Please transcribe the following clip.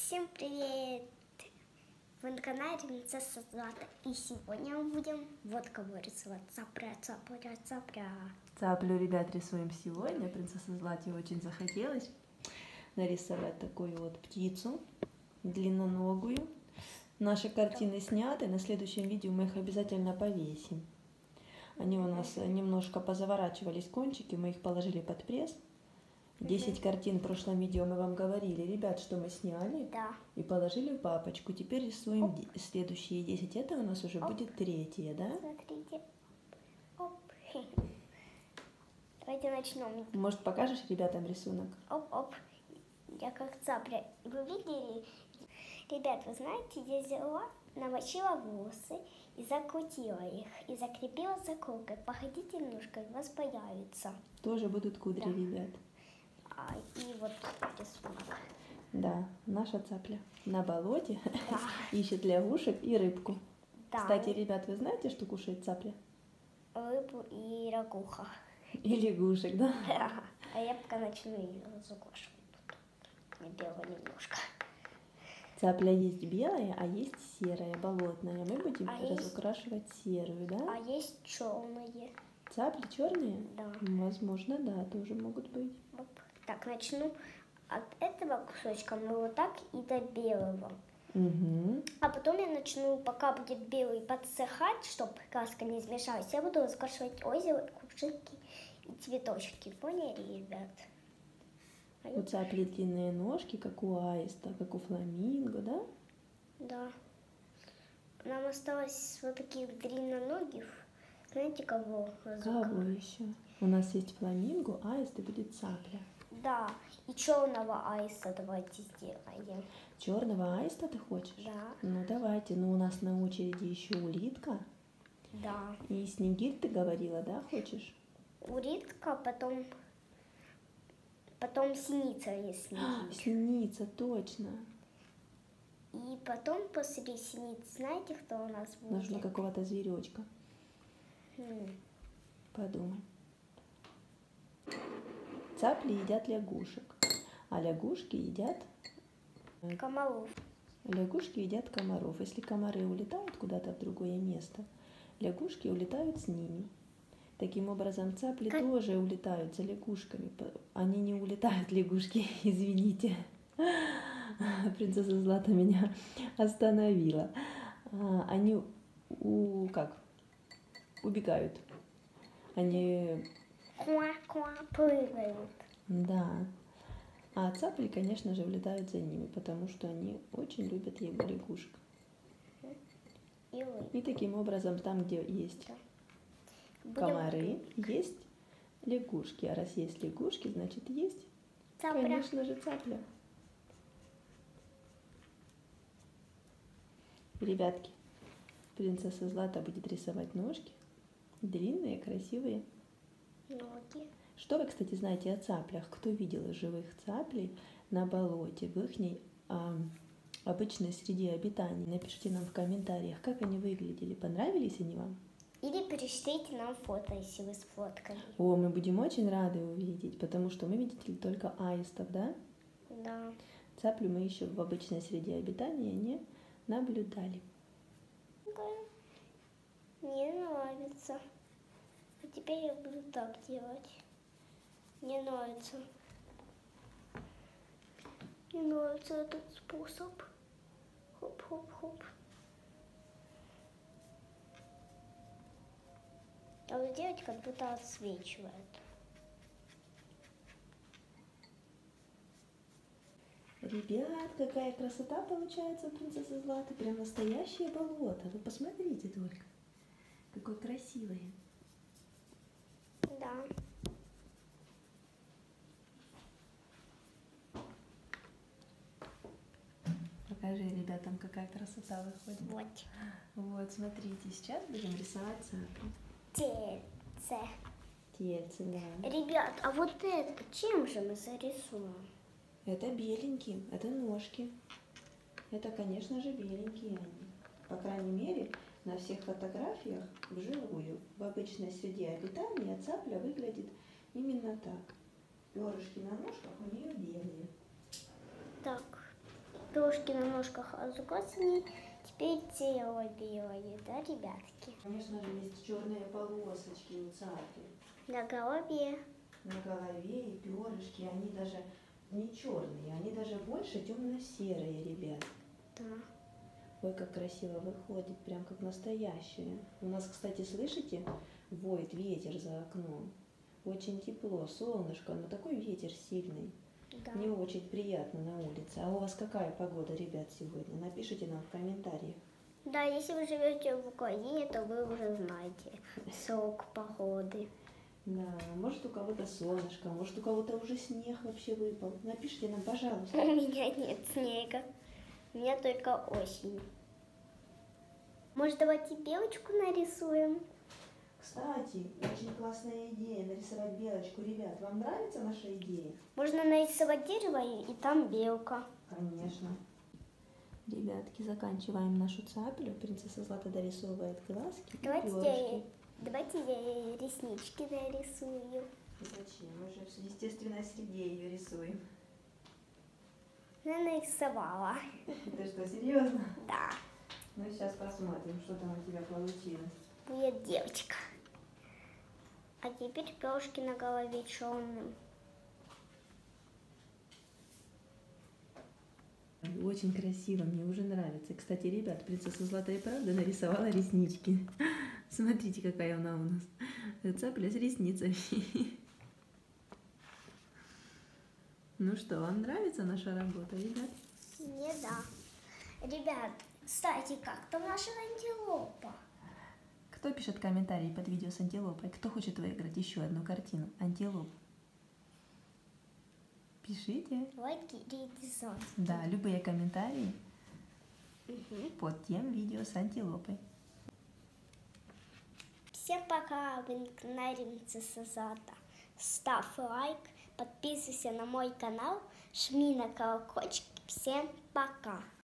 Всем привет! Вы на канале Принцесса Злата. И сегодня мы будем вот кого рисовать. Цапля, цапля, цапля. Цаплю, ребят, рисуем сегодня. Принцесса Злате очень захотелось нарисовать такую вот птицу длинноногую. Наши картины сняты, на следующем видео мы их обязательно повесим. Они у нас немножко позаворачивались кончики, мы их положили под пресс. 10 картин в прошлом видео мы вам говорили, ребят, что мы сняли Да. и положили в папочку. Теперь рисуем де- следующие 10. Это у нас уже Оп. будет третье, да? Смотрите. Оп. Давайте начнем. Может, покажешь ребятам рисунок? Оп, оп. Я как цапля. Вы видели? Ребят, вы знаете, я взяла, намочила волосы и закрутила их. И закрепила заколкой. Походите немножко, у вас появится. Тоже будут кудри, Да. ребят. А, и вот рисунок. Да, наша цапля на болоте Да. ищет лягушек и рыбку. Да. Кстати, ребят, вы знаете, что кушает цапля? Рыбу и ракуха. И лягушек, да? А я пока начну ее разукрашивать. Не бело немножко. Цапля есть белая, а есть серая, болотная. Мы будем А есть- разукрашивать серую, А да? есть черные. Цапли черные? Да. Возможно, да, тоже могут быть. Оп. Так, начну от этого кусочка, мы вот так и до белого. Угу. А потом я начну, пока будет белый подсыхать, чтобы краска не смешалась, я буду раскрашивать озеро, кувшинки и цветочки. Поняли, ребят? А У цапли длинные ножки, как у аиста, как у фламинго, да? Да. Нам осталось вот таких длинноногих. Знаете, кого? Кого еще? У нас есть фламинго, аист и будет цапля. Да, и черного аиста давайте сделаем. Черного аиста ты хочешь? Да, Ну давайте, ну у нас на очереди еще улитка. да. И снегирь ты говорила, да, хочешь? Улитка, потом, потом синица есть А, снегирь. Синица, точно. И потом после синиц, знаете, кто у нас будет? Нужно какого-то зверечка. М, Подумай. Цапли едят лягушек, а лягушки едят Комаров. лягушки едят комаров. Если комары улетают куда-то в другое место, лягушки улетают с ними. Таким образом, цапли Как- тоже улетают за лягушками. Они не улетают, лягушки, извините. Принцесса Злата меня остановила. А, Они у как убегают. Они Куа-куа прыгают. да. А цапли, конечно же, улетают за ними, потому что они очень любят его лягушек. И. И таким образом, там, где есть Будем комары, есть лягушки. А раз есть лягушки, значит есть, Цапля. конечно же, цапля. Ребятки, принцесса Злата будет рисовать ножки. Длинные, красивые. Ноги. Что вы, кстати, знаете о цаплях? Кто видел живых цаплей на болоте, в их обычной среде обитания? Напишите нам в комментариях, как они выглядели. Понравились они вам? Или пришлите нам фото, если вы сфоткали. О, мы будем очень рады увидеть, потому что мы видели только аистов, да? Да. Цаплю мы еще в обычной среде обитания не наблюдали. Мне нравится. Теперь я буду так делать. Мне нравится. Мне нравится этот способ. Хоп-хоп-хоп. А вот делать как будто отсвечивает. Ребят, какая красота получается у принцессы Златы. Прям настоящее болото. Вы посмотрите только. Какое красивое. Да. Покажи ребятам, какая красота выходит. Вот. Вот, смотрите, сейчас будем рисовать цаплю. Тельце. Тельце, да. Ребят, а вот это чем же мы зарисуем? Это беленькие, это ножки. Это, конечно же, беленькие они. По крайней мере, на всех фотографиях вживую, в обычной среде обитания цапля выглядит именно так. Перышки на ножках у нее белые. Так. Пирожки на ножках откусанные, теперь тело белое, да, ребятки? Конечно же, есть черные полосочки у цапли. На голове. На голове и перышки, они даже не черные, они даже больше темно-серые, ребят. Да. Ой, как красиво выходит, прям как настоящие. У нас, кстати, слышите, воет ветер за окном. Очень тепло, солнышко, но такой ветер сильный. Да. Не очень приятно на улице. А у вас какая погода, ребят, сегодня? Напишите нам в комментариях. Да, если вы живете в Украине, то вы уже знаете срок погоды. Да, может у кого-то солнышко, может у кого-то уже снег вообще выпал. Напишите нам, пожалуйста. У меня нет снега. У меня только осень. Может, давайте белочку нарисуем? Кстати, очень классная идея нарисовать белочку. Ребят, вам нравится наша идея? Можно нарисовать дерево и, и там белка. Конечно. Ребятки, заканчиваем нашу цаплю. Принцесса Злата дорисовывает глазки Давайте я, давайте я реснички нарисую. Зачем? Мы же в естественной среде ее рисуем. Я нарисовала. Ты что, серьезно? Да, Ну сейчас посмотрим, что там у тебя получилось. будет девочка. А теперь перышки на голове черным. Очень красиво, мне уже нравится. Кстати, ребят, принцесса Злата и правда нарисовала реснички. Смотрите, какая она у нас. Цапля с ресницами. Ну что, вам нравится наша работа, ребят? Не да. Ребят, кстати, как там наша антилопа? Пишет комментарии под видео с антилопой? Кто хочет выиграть еще одну картину? Антилоп. Пишите. Лайки и дизайн. Да, любые комментарии Мгм. под тем видео с антилопой. Всем пока, вы на канале Злата. Ставь лайк, подписывайся на мой канал, жми на колокольчик. Всем пока.